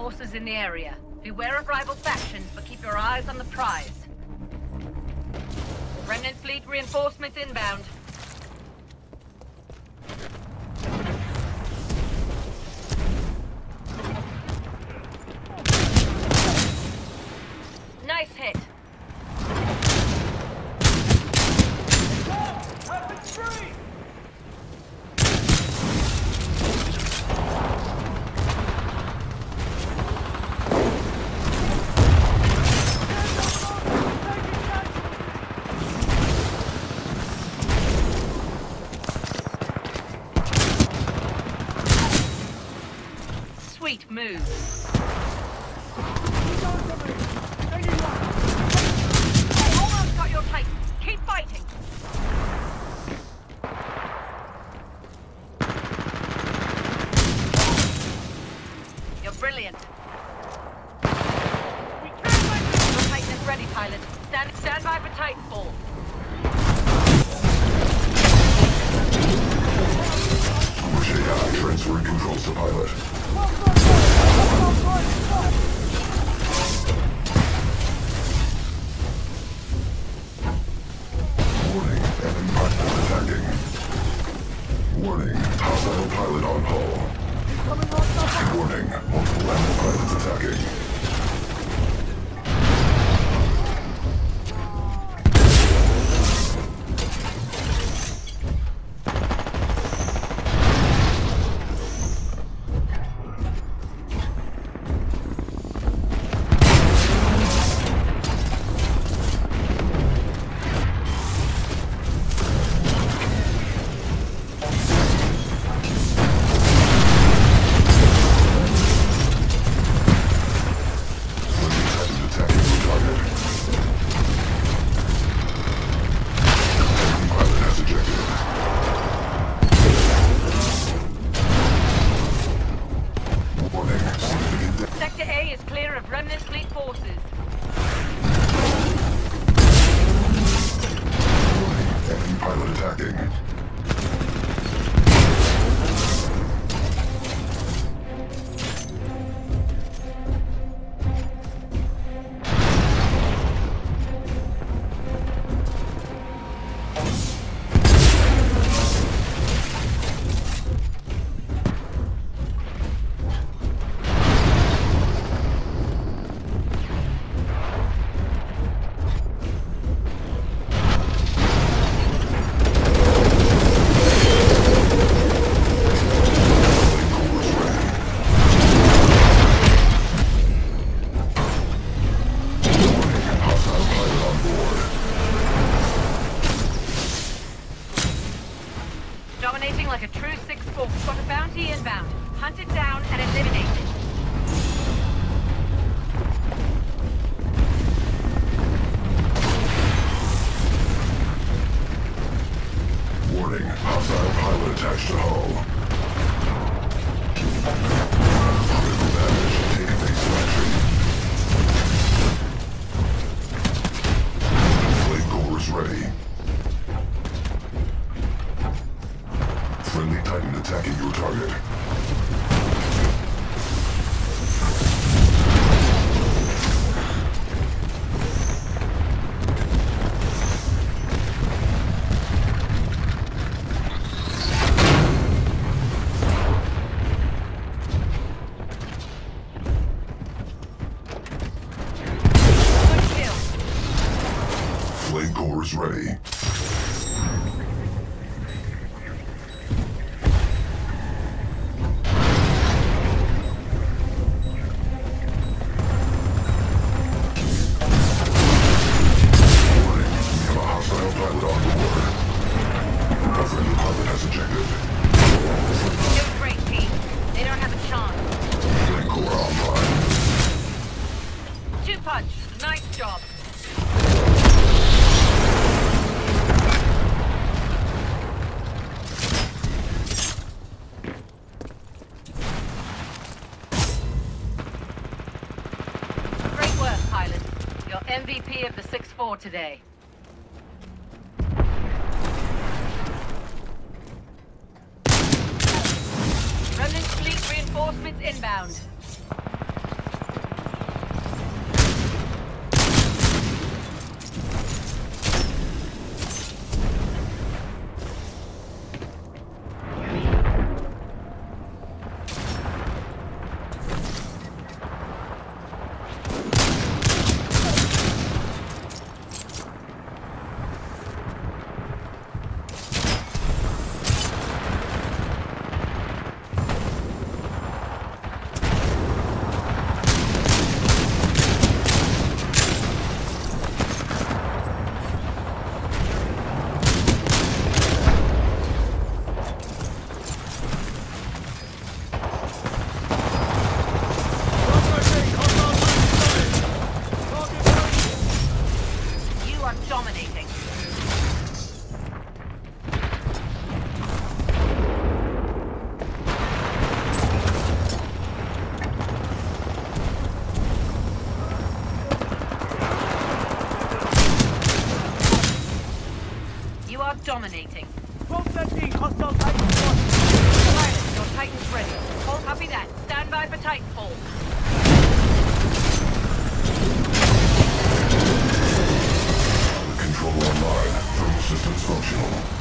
forces in the area. Beware of rival factions, but keep your eyes on the prize. Remnant Fleet reinforcements inbound. Nice hit. Sweet move. Almost got your Titan. Keep fighting. You're brilliant. Your Titan is ready, pilot. Stand, stand by for Titanfall. Pilots Friendly Titan attacking your target. MVP of the 6-4 today. Remnant fleet Reinforcements inbound. You are dominating. You are dominating. Twelve thirteen, hostile Titan one. Pilot, your Titan's ready. Hold copy that. Stand by for Titanfall. Control online. Thermal systems functional.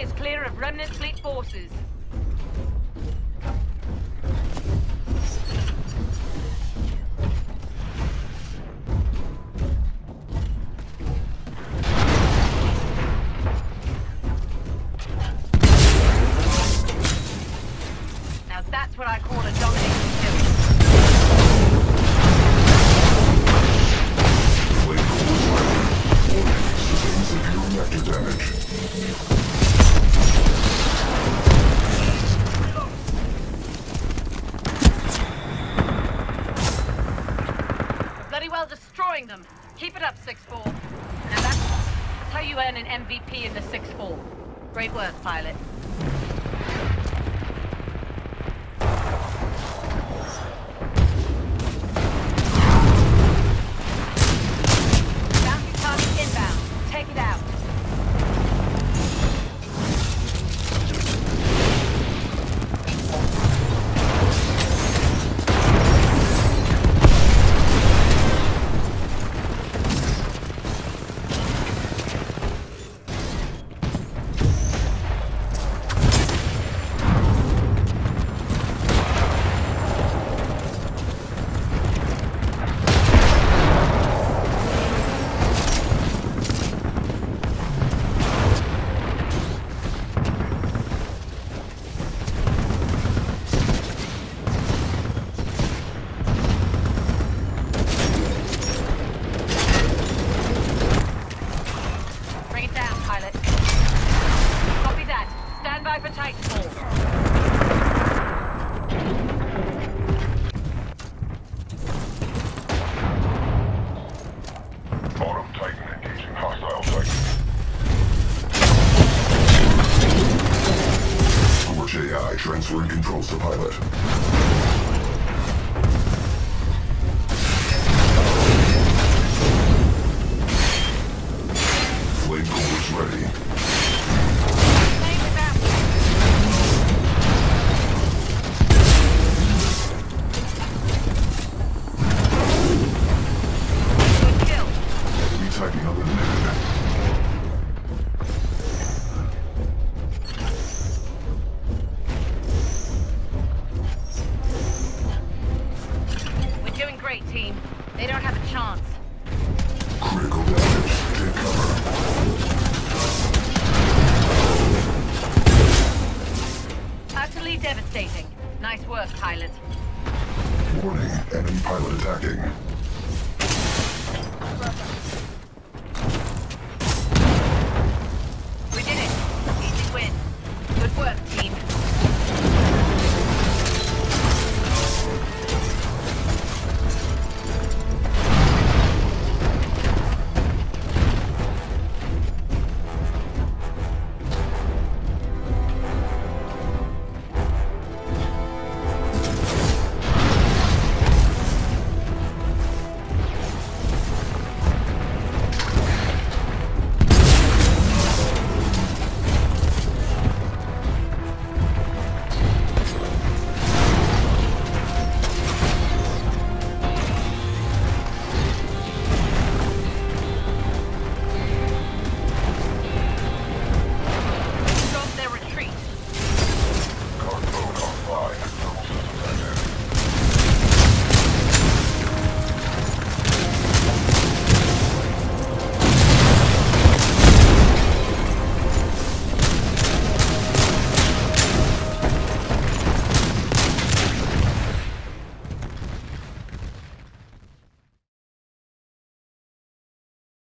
Is clear of remnant fleet forces. Now that's what I call a well destroying them. Keep it up, 6-4. Now that's, that's how you earn an MVP in the 6-4. Great work, pilot. Pilot. Flame ready. Without. Good Utterly devastating. Nice work, pilot. Warning. Enemy pilot attacking.